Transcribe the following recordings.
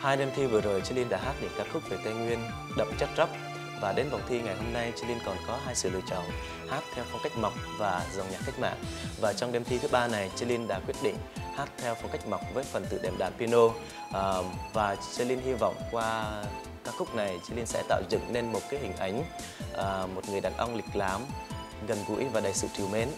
Hai đêm thi vừa rồi, Chilin đã hát những ca khúc về Tây Nguyên đậm chất rap và đến vòng thi ngày hôm nay, Chilin còn có hai sự lựa chọn hát theo phong cách mộc và dòng nhạc cách mạng. Và trong đêm thi thứ ba này, Chilin đã quyết định hát theo phong cách mộc với phần tự đệm đàn piano. À, và Chilin hy vọng qua ca khúc này, Chilin sẽ tạo dựng nên một cái hình ảnh à, một người đàn ông lịch lãm, gần gũi và đầy sự trìu mến.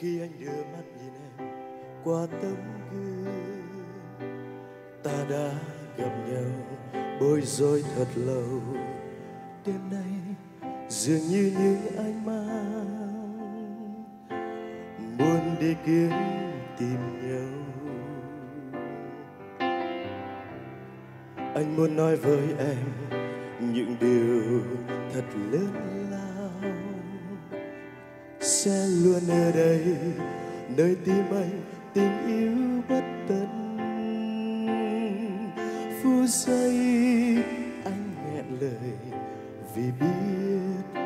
Khi anh đưa mắt nhìn em qua tấm gương, ta đã gặp nhau bối rối thật lâu. Đêm nay dường như những anh mang muốn đi kiếm tìm nhau. Anh muốn nói với em những điều thật lớn sẽ luôn ở đây, nơi tim anh, tình yêu bất tận. Phút giây anh nghẹn lời vì biết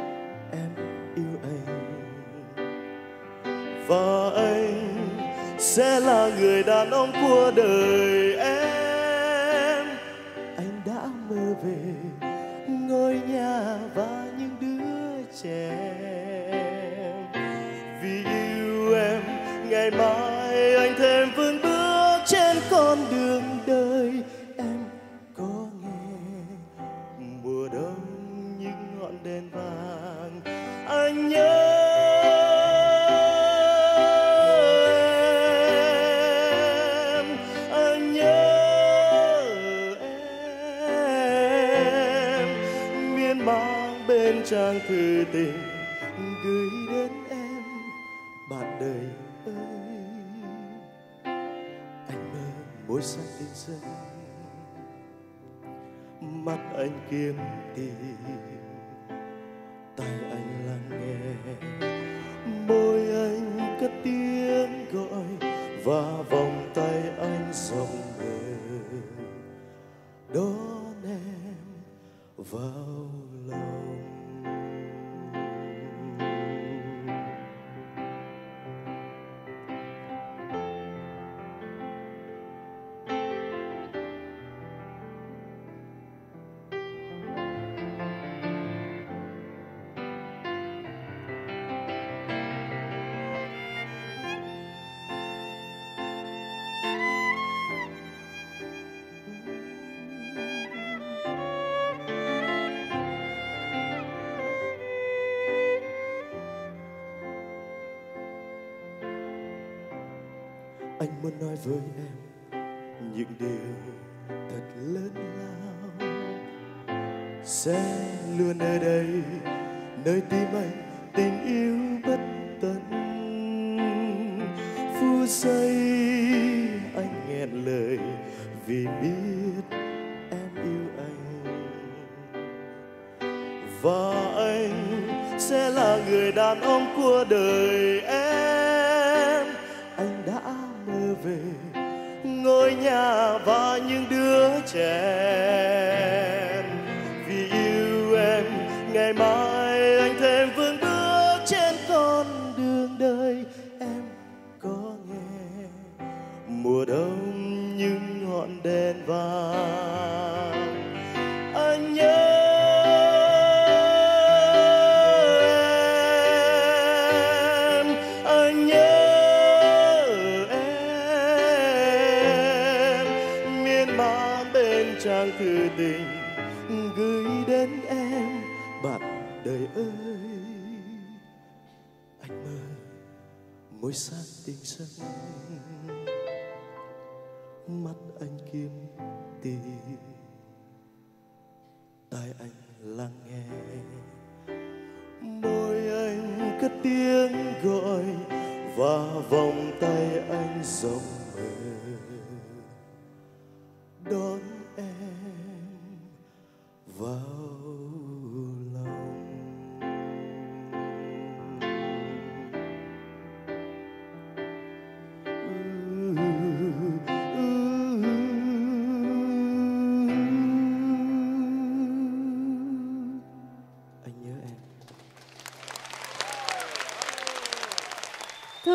em yêu anh. Và anh sẽ là người đàn ông của đời em. Anh đã mơ về ngôi nhà và những đứa trẻ. Ngày mai anh thêm vững bước trên con đường đời em có nghe. Mùa đông những ngọn đèn vàng, anh nhớ em, anh nhớ em. Miên mang bên trang thư tình gửi đến em bạn đời anh mơ môi sắc tinh dân mắt anh kiếm tìm, tai anh lắng nghe. Môi anh cất tiếng gọi và vòng tay anh rộng mở đón em vào lòng. Anh muốn nói với em những điều thật lớn lao. Sẽ luôn ở đây, nơi tim anh tình yêu bất tận. Phút giây anh nghẹn lời vì biết em yêu anh. Và anh sẽ là người đàn ông của đời em. Nhà và những đứa trẻ. Thư tình gửi đến em. Bạn đời ơi, anh mơ môi sáng tình sân mắt anh kiếm tìm, tai anh lắng nghe. Môi anh cất tiếng gọi và vòng tay anh rộng mở. Đón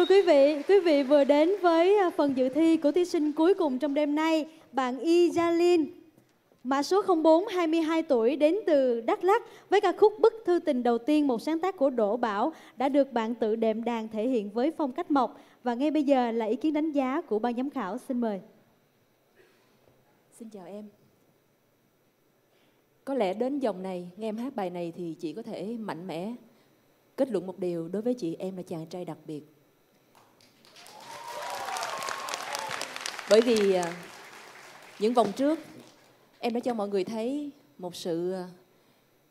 quý vị, quý vị vừa đến với à, phần dự thi của thí sinh cuối cùng trong đêm nay, bạn Y Jalin. Mã số 04, 22 tuổi, đến từ Đắk Lắk với ca khúc Bức thư tình đầu tiên, một sáng tác của Đỗ Bảo đã được bạn tự đệm đàn thể hiện với phong cách mộc. Và ngay bây giờ là ý kiến đánh giá của ban giám khảo, xin mời. Xin chào em. Có lẽ đến dòng này, nghe em hát bài này thì chị có thể mạnh mẽ kết luận một điều đối với chị em là chàng trai đặc biệt. Bởi vì à, những vòng trước em đã cho mọi người thấy một sự à,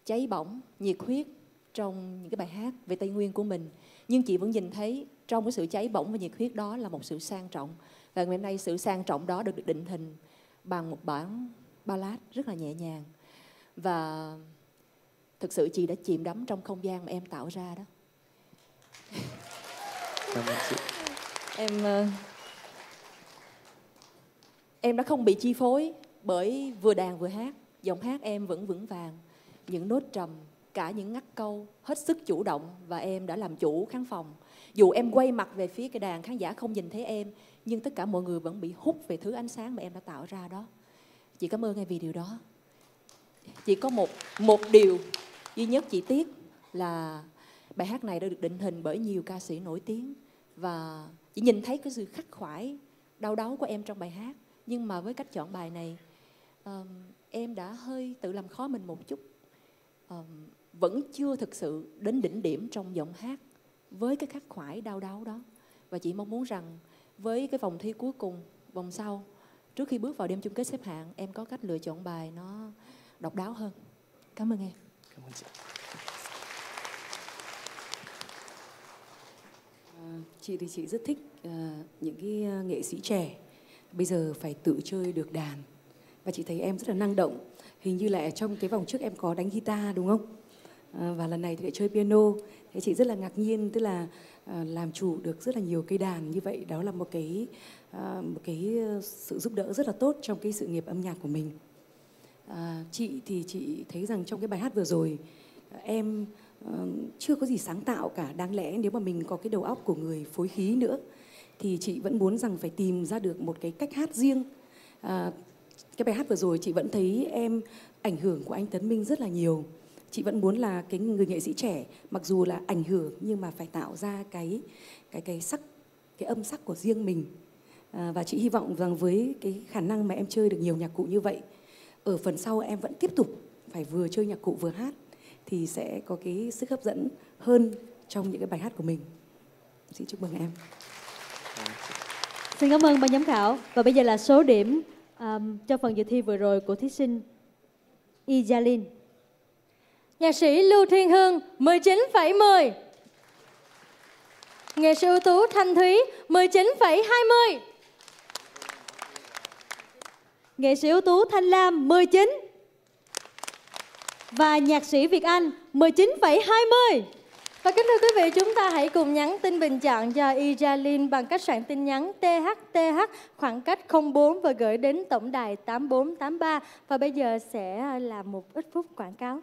cháy bỏng, nhiệt huyết trong những cái bài hát về Tây Nguyên của mình. Nhưng chị vẫn nhìn thấy trong cái sự cháy bỏng và nhiệt huyết đó là một sự sang trọng. Và ngày hôm nay sự sang trọng đó được định hình bằng một bản ballad rất là nhẹ nhàng. Và thực sự chị đã chìm đắm trong không gian mà em tạo ra đó. Cảm ơn chị. Em ờ, em đã không bị chi phối bởi vừa đàn vừa hát, giọng hát em vẫn vững vàng, những nốt trầm, cả những ngắt câu hết sức chủ động và em đã làm chủ khán phòng. Dù em quay mặt về phía cái đàn khán giả không nhìn thấy em, nhưng tất cả mọi người vẫn bị hút về thứ ánh sáng mà em đã tạo ra đó. Chị cảm ơn em vì điều đó. Chỉ có một một điều duy nhất chị tiếc là bài hát này đã được định hình bởi nhiều ca sĩ nổi tiếng và chị nhìn thấy cái sự khắc khoải đau đớn của em trong bài hát nhưng mà với cách chọn bài này ờm, em đã hơi tự làm khó mình một chút. Ờm, vẫn chưa thực sự đến đỉnh điểm trong giọng hát với cái khắc khoải đau đớn đó. Và chị mong muốn rằng với cái vòng thi cuối cùng vòng sau trước khi bước vào đêm chung kết xếp hạng em có cách lựa chọn bài nó độc đáo hơn. Cảm ơn em. Cảm ơn chị. À, chị thì chị rất thích à, những cái à, nghệ sĩ trẻ bây giờ phải tự chơi được đàn. Và chị thấy em rất là năng động. Hình như là trong cái vòng trước em có đánh guitar đúng không? À, và lần này thì lại chơi piano. Thế chị rất là ngạc nhiên tức là à, làm chủ được rất là nhiều cây đàn như vậy. Đó là một cái à, một cái ờ, sự giúp đỡ rất là tốt trong cái sự nghiệp âm nhạc của mình. À, chị thì chị thấy rằng trong cái bài hát vừa rồi em ờ, chưa có gì sáng tạo cả. Đáng lẽ nếu mà mình có cái đầu óc của người phối khí nữa thì chị vẫn muốn rằng phải tìm ra được một cái cách hát riêng. À, cái bài hát vừa rồi chị vẫn thấy em ảnh hưởng của anh Tấn Minh rất là nhiều. Chị vẫn muốn là cái người nghệ sĩ trẻ mặc dù là ảnh hưởng nhưng mà phải tạo ra cái cái cái sắc cái âm sắc của riêng mình. À, và chị hy vọng rằng với cái khả năng mà em chơi được nhiều nhạc cụ như vậy ở phần sau em vẫn tiếp tục phải vừa chơi nhạc cụ vừa hát thì sẽ có cái sức hấp dẫn hơn trong những cái bài hát của mình. Xin chúc mừng em. Xin cảm ơn ban giám khảo. Và bây giờ là số điểm um, cho phần dự thi vừa rồi của thí sinh Y Jalin. Nhạc sĩ Lưu Thiên Hương 19,10 Nghệ sĩ ưu tú Thanh Thúy 19,20 Nghệ sĩ ưu tú Thanh Lam 19 Và nhạc sĩ Việt Anh 19,20 và kính thưa quý vị, chúng ta hãy cùng nhắn tin bình chọn cho Ijalin bằng cách soạn tin nhắn THTH khoảng cách 04 và gửi đến tổng đài 8483. Và bây giờ sẽ là một ít phút quảng cáo.